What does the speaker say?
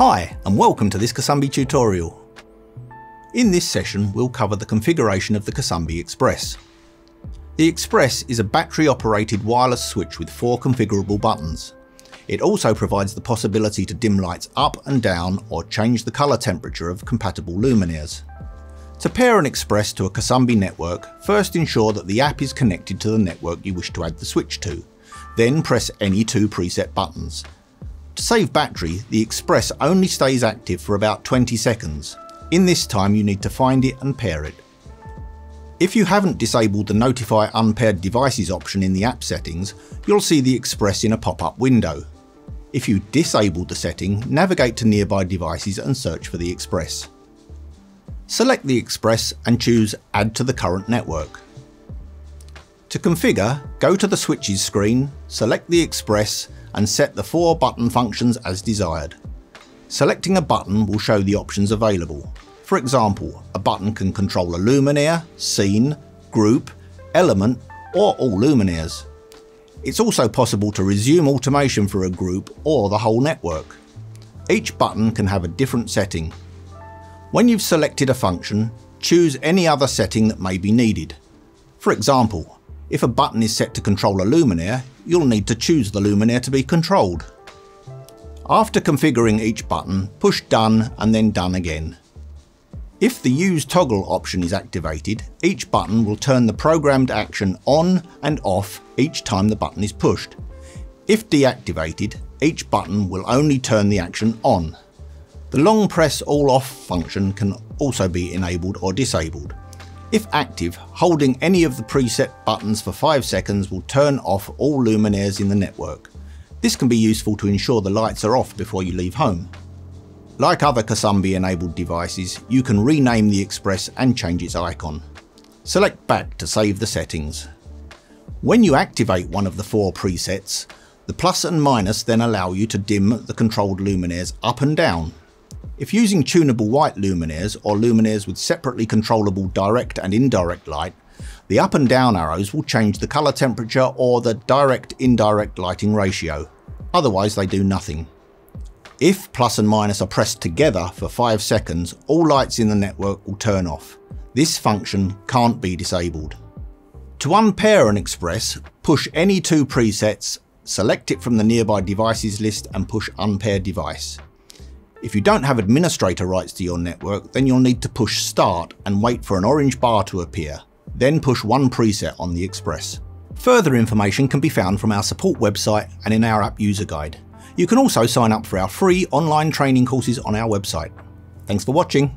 Hi and welcome to this Casambi tutorial. In this session we'll cover the configuration of the Casambi Xpress. The Xpress is a battery operated wireless switch with four configurable buttons. It also provides the possibility to dim lights up and down or change the colour temperature of compatible luminaires. To pair an Xpress to a Casambi network, first ensure that the app is connected to the network you wish to add the switch to. Then press any two preset buttons, to save battery, the Xpress only stays active for about 20 seconds. In this time you need to find it and pair it. If you haven't disabled the Notify Unpaired Devices option in the app settings, you'll see the Xpress in a pop-up window. If you disabled the setting, navigate to nearby devices and search for the Xpress. Select the Xpress and choose Add to the current network. To configure, go to the switches screen, select the Xpress and set the four button functions as desired. Selecting a button will show the options available. For example, a button can control a luminaire, scene, group, element or all luminaires. It's also possible to resume automation for a group or the whole network. Each button can have a different setting. When you've selected a function, choose any other setting that may be needed. For example, if a button is set to control a luminaire, you'll need to choose the luminaire to be controlled. After configuring each button, push done and then done again. If the use toggle option is activated, each button will turn the programmed action on and off each time the button is pushed. If deactivated, each button will only turn the action on. The long press all off function can also be enabled or disabled. If active, holding any of the preset buttons for 5 seconds will turn off all luminaires in the network. This can be useful to ensure the lights are off before you leave home. Like other Casambi enabled devices, you can rename the Xpress and change its icon. Select back to save the settings. When you activate one of the four presets, the plus and minus then allow you to dim the controlled luminaires up and down if using tunable white luminaires or luminaires with separately controllable direct and indirect light, the up and down arrows will change the colour temperature or the direct-indirect lighting ratio, otherwise they do nothing. If plus and minus are pressed together for 5 seconds, all lights in the network will turn off. This function can't be disabled. To unpair an Xpress, push any two presets, select it from the nearby devices list and push unpair device. If you don't have administrator rights to your network, then you'll need to push start and wait for an orange bar to appear. Then push one preset on the Xpress. Further information can be found from our support website and in our app user guide. You can also sign up for our free online training courses on our website. Thanks for watching.